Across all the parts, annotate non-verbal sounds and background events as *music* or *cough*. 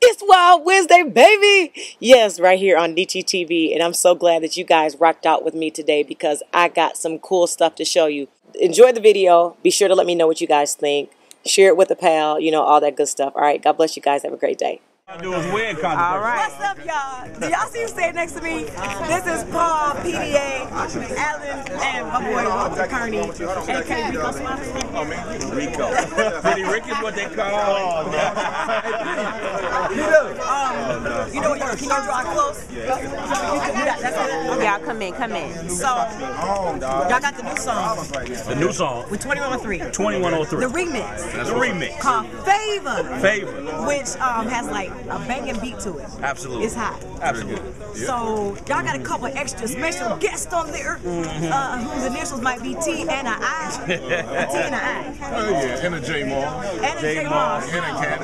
It's Wild Wednesday, baby. Yes, right here on Neechy TV. And I'm so glad that you guys rocked out with me today because I got some cool stuff to show you. Enjoy the video. Be sure to let me know what you guys think. Share it with a pal, you know, all that good stuff. All right, God bless you guys. Have a great day. Do is win All right. What's up, y'all? Do y'all see who's standing next to me? This is Paul, PDA, Allen, and my boy Walter Kearney, aka Rico Smith. Rico. Pretty Rick is what they call. *laughs* Um, you know what? Can you draw close? Yeah. That's. Y'all come in, come in. So, y'all got the new song The new song, with 2103. 2103. The remix That's the remix. called Favor, Favorite. which um, has like a banging beat to it. Absolutely. It's hot. Absolutely. So y'all got a couple extra special guests on there, uh, whose initials might be T and a I, *laughs* T and a I, Oh yeah, and a J Mall, and a J. J Moss. Moss. and a Cat.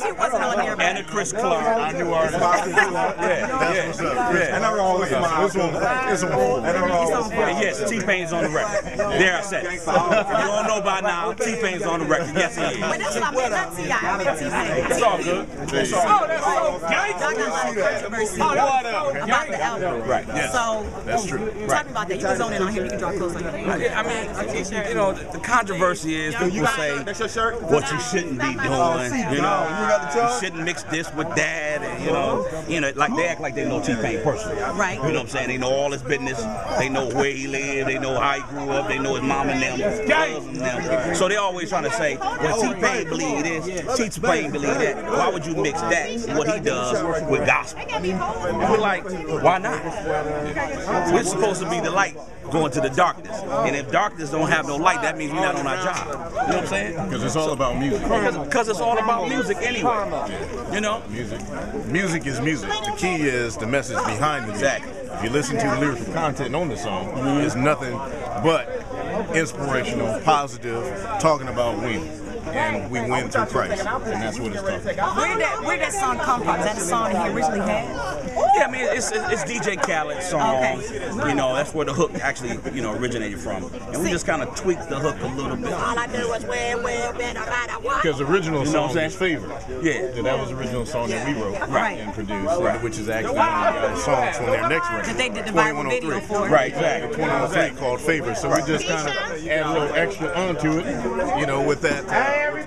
DT wasn't on there, And a Chris Clark. I knew artist. Yeah, What's up? And I always smile. It's on. It's on. And yes, T-Pain's on the record. There I said you don't know by now, T-Pain's on the record. Yes, he but is. that's what I meant, not T.I. I meant T-Pain. It's all good. It's all Oh, that's so Y'all got a lot of controversy about the album. Right, yes. So, That's true. Talking about that. You can zone in on him. You can draw close on here. I mean, you know, the controversy is people say what you shouldn't be doing. You know, you shouldn't mix this with that, and you know, you know, like they act like they know T Pain personally. Right. You know what I'm saying? They know all his business. They know where he lived. They know how he grew up. They know his mom and them, and them. So they always trying to say, well, T Pain believe this, T Pain believe that. Why would you mix that, what he does, with gospel? We're like, why not? We're supposed to be the light going to the darkness. And if darkness don't have no light, that means we're not on our job. You know what I'm saying? Because it's all about music. Because it's all about music anyway. You know? Music. Music is music. The key is the message behind the music. Exactly. If you listen to the lyrical content on the song, mm-hmm. it's nothing but inspirational, positive, talking about winning. And we win through Christ. And that's what it's talking about. Where did that, where did that song come from? Is that a song that he originally had? Yeah, I mean, it's, it's, it's DJ Khaled's song. Okay. You know, that's where the hook actually, you know, originated from. And we just kind of tweaked the hook a little bit. All I do was win, win, win, no matter what. Because the original You know song I'm Favorite. Yeah. So that was the original song that we wrote Right. and produced, which is actually one of the uh, songs from their next record. That they did the viral 2103. video for. Right, exactly. 2103 called Favor. So we just kind of add a little extra onto it, you know, with that.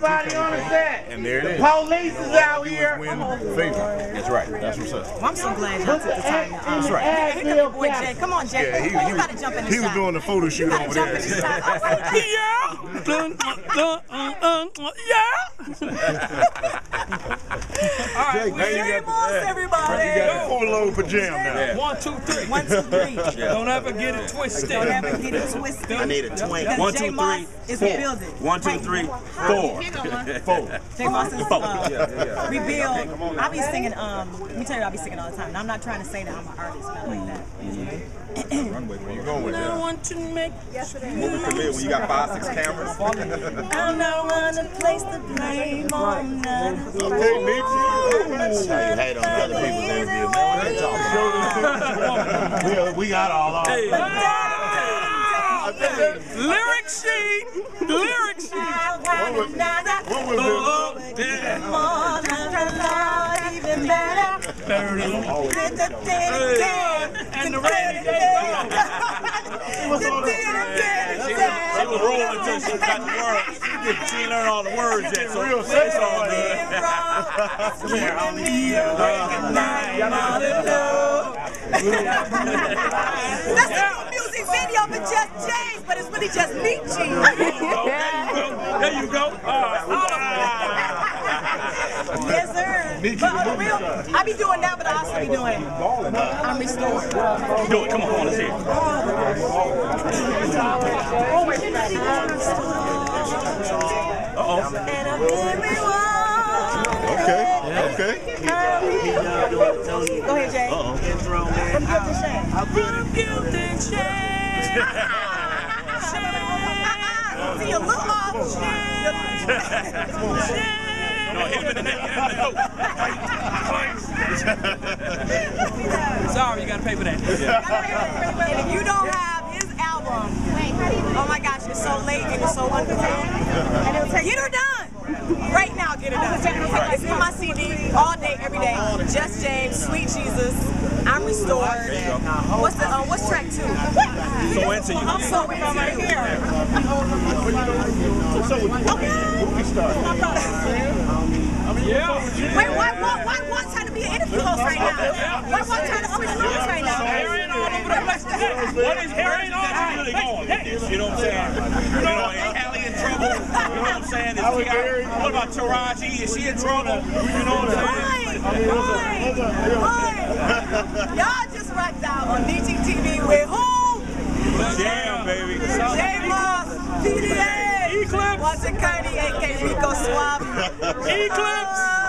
Hey, everybody on the set. And there it is. Police is out here. win Favor. That's right. That's what's up. Well, I'm so glad y'all took the time to That's right. Hey, here come your boy Jay. Come on, Jay. Yeah, he, you he, gotta jump in the he was doing the photo shoot over there. in the *laughs* there. shot. All right, we J Moss, everybody. Full load pajama now. One, two, three. One, two, three. *laughs* Don't ever get it twisted. Don't ever get it twisted. I need a twin. Because One, Jay two, Moss three, is four. building. One, two, three, four. *laughs* Four. J Moss is uh, we build. I be singing. Um, let me tell you, I be singing all the time. And I'm not trying to say that I'm an artist, not like that. Where you going with I that? want to make when you got five, six cameras. I'm not one to place the blame on none. Okay, Neechy. hate on other people's interview, man. we, we got all of hey. lyric sheet. Lyric sheet. What was Oh, yeah. Even better. The rainy day. She was rolling until she got the words. She ain't learned all the words yet, so it's all good. That's a new music video for Just James, but it's really just Neechy. There you go. All right. yes, sir. But on the real, I be doing that, but I also be doing I'm restored. Do it. Come on, let's hear it. Oh, Uh-oh. And I'm everyone. Okay, okay. Go ahead, Jay. To shame. From guilt and shame. *laughs* See, you look off. No, him in the neck, him in the throat. Sorry, you gotta pay for that. Yeah. If you don't have his album, oh my gosh, it's so late and it's so wonderful. Get her done. Right now, get it done. It's in my CD all day, every day. Just James, Sweet Jesus. I'm restored. What's the uh, what's track two? So into you. I'm so into you. Okay. movie star. The. What is hair ain't all really going with this, you know what I'm saying? You know, ain't Allie in trouble? You know what I'm saying? Is was T.I. very- what about Taraji? Is she in trouble? You know what I'm saying? Right, right, right. Y'all just rocked out on DTTV with who? Damn, baby. J Moss, PDA, Eclipse. Walter Kearney, aka Rico Suave. Eclipse.